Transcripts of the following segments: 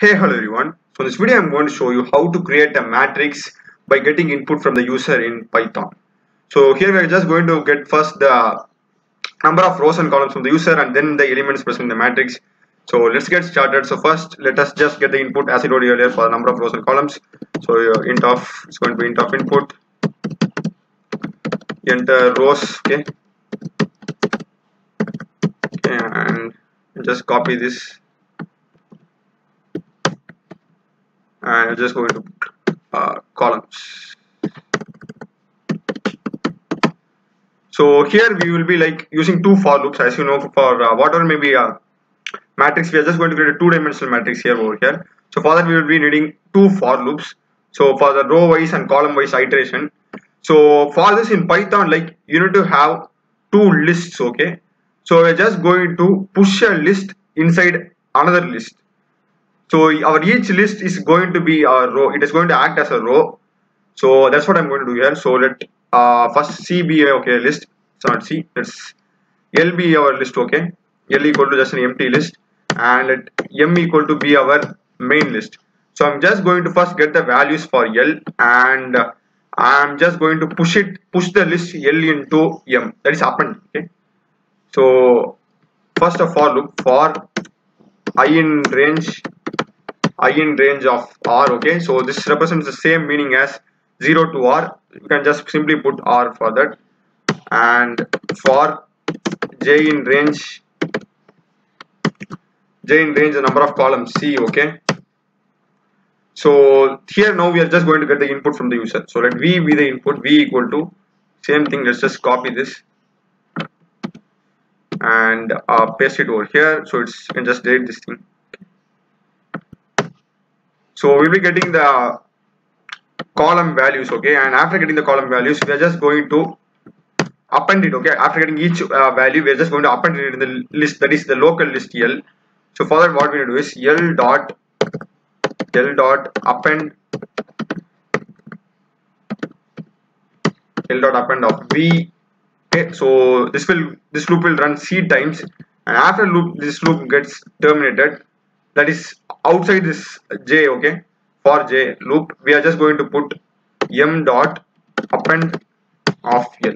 Hey hello everyone. So in this video I'm going to show you how to create a matrix by getting input from the user in Python. So here we're just going to get first the number of rows and columns from the user and then the elements present in the matrix. So let's get started. So first let us just get the input as I told you earlier for the number of rows and columns. So uh, int of it's going to be int of input enter rows okay okay and just copy this and I'm just going to put uh, columns. So here we will be like using two for loops as you know for uh, whatever may be a matrix. We are just going to create a two-dimensional matrix here over here. So for that we will be needing two for loops. So for the row wise and column wise iteration. So for this in python like you need to have two lists okay? So we're just going to push a list inside another list so our each list is going to be a row. It is going to act as a row. So that's what i'm going to do here. So let uh, first c be a okay list. It's not c. Let's l be our list okay. L equal to just an empty list. And let m equal to be our main list. So i'm just going to first get the values for l. And i'm just going to push it push the list l into m. That is append okay. So first of all look for i in range in range of r okay? So this represents the same meaning as 0 to r. You can just simply put r for that. And for j in range j in range the number of columns c okay? So here now we are just going to get the input from the user. So let v be the input. V equal to same thing let's just copy this. And uh, paste it over here. So it's you can just delete this thing so we'll be getting the column values okay? And after getting the column values we are just going to append it okay? After getting each uh, value we are just going to append it in the list that is the local list l. So for that what we need to do is l dot l dot append l dot append of v okay? So this will this loop will run c times. And after loop this loop gets terminated that is outside this j okay? For j loop we are just going to put m dot append of l.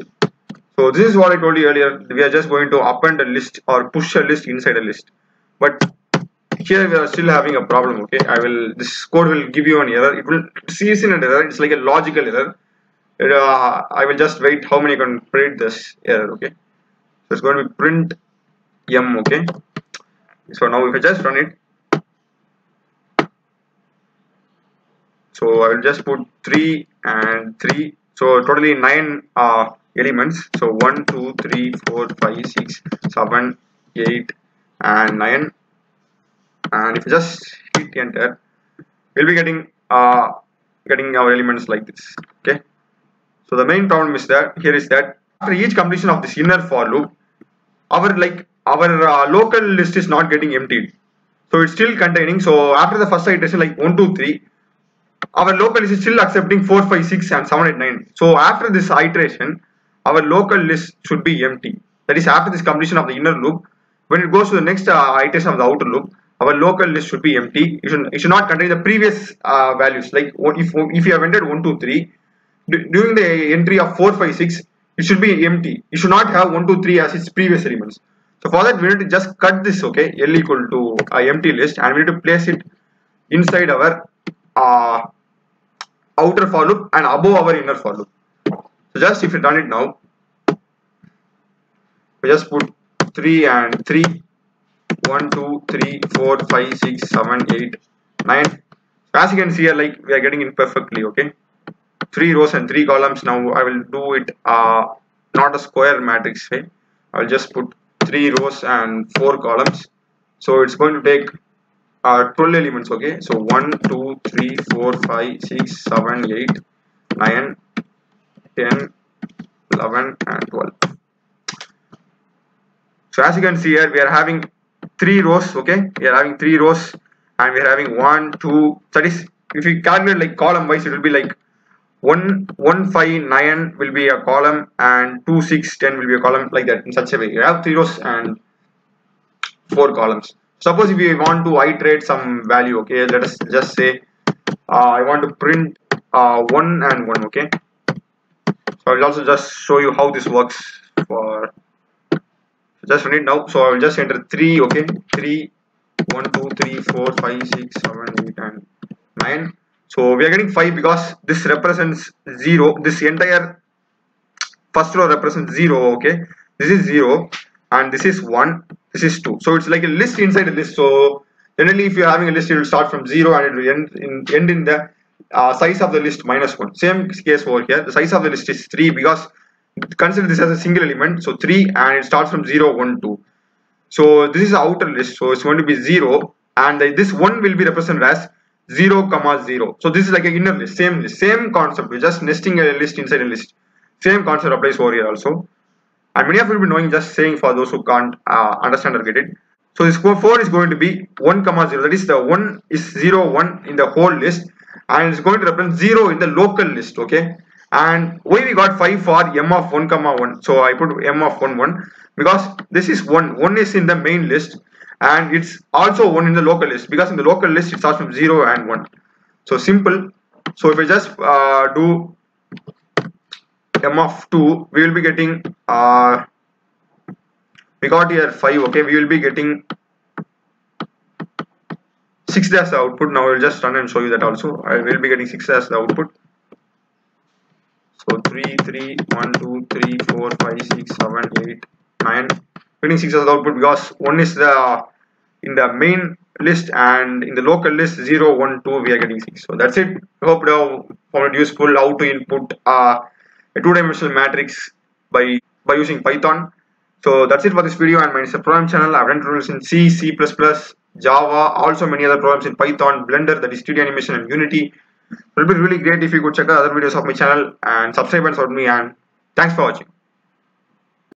So this is what i told you earlier we are just going to append a list or push a list inside a list. But here we are still having a problem okay? I will this code will give you an error. It will see an error. It's like a logical error. It, uh, i will just wait how many can print this error okay? So it's going to be print m okay? So now if i just run it so I will just put 3 and 3 so totally 9 uh, elements. So 1 2 3 4 5 6 7 8 and 9 and if you just hit enter we'll be getting uh, getting our elements like this okay? So the main problem is that here is that after each completion of this inner for loop our like our uh, local list is not getting emptied. So it's still containing. So after the first iteration like 1 2 3 our local list is still accepting 4 5 6 and 7 8 9 so after this iteration our local list should be empty. That is after this completion of the inner loop when it goes to the next uh, iteration of the outer loop our local list should be empty. It should, it should not contain the previous uh, values. Like if, if you have entered 1 2 3 during the entry of 4 5 6 it should be empty. You should not have 1 2 3 as its previous elements. So for that we need to just cut this okay? L equal to a empty list and we need to place it inside our uh, outer for loop and above our inner for loop. So just if you run it now we just put 3 and 3 1 2 3 4 5 6 7 8 9 as you can see like we are getting it perfectly okay? Three rows and three columns. Now i will do it uh not a square matrix way i will just put three rows and four columns. So it's going to take uh 12 elements okay? So 1 2 3 4 5 6 7 8 9 10 11 and 12 so as you can see here we are having three rows okay? We are having three rows and we are having one two that is if you calculate like column wise it will be like 1 1 5 9 will be a column and 2 6 10 will be a column like that in such a way. You have three rows and four columns suppose if we want to iterate some value okay let us just say uh, I want to print uh, 1 and 1 okay? So I will also just show you how this works for just run it now. So I will just enter 3 okay? 3 1 2 3 4 5 6 7 8 and 9 so we are getting 5 because this represents 0 this entire first row represents 0 okay? This is 0 and this is 1 this is 2 so it's like a list inside a list. So generally if you're having a list it will start from 0 and it will end in, end in the uh, size of the list minus 1 same case over here. The size of the list is 3 because consider this as a single element. So 3 and it starts from 0 1 2 so this is outer list. So it's going to be 0 and this 1 will be represented as 0 comma 0 so this is like an inner list. Same same concept. We're just nesting a list inside a list. Same concept applies over here also and many of you will be knowing just saying for those who can't uh, understand or get it. So this 4 is going to be 1 comma 0 that is the 1 is 0 1 in the whole list. And it's going to represent 0 in the local list okay? And why we got 5 for m of 1 comma 1 so I put m of 1 1 because this is 1 1 is in the main list. And it's also 1 in the local list. Because in the local list it starts from 0 and 1 so simple. So if I just uh, do m of 2 we will be getting uh, we got here 5 okay? We will be getting 6 as the output. Now I will just run and show you that also. I will be getting 6 as the output. So 3 3 1 2 3 4 5 6 7 8 9 getting 6 as the output because 1 is the in the main list and in the local list 0 1 2 we are getting 6 so that's it. Hope you have found it useful how to input uh, a two-dimensional matrix by by using Python so that's it for this video and my program channel I've done tutorials in C, C++, Java, also many other programs in Python, Blender, that is 3D animation and Unity. It will be really great if you could check out other videos of my channel and subscribe and support me and thanks for watching.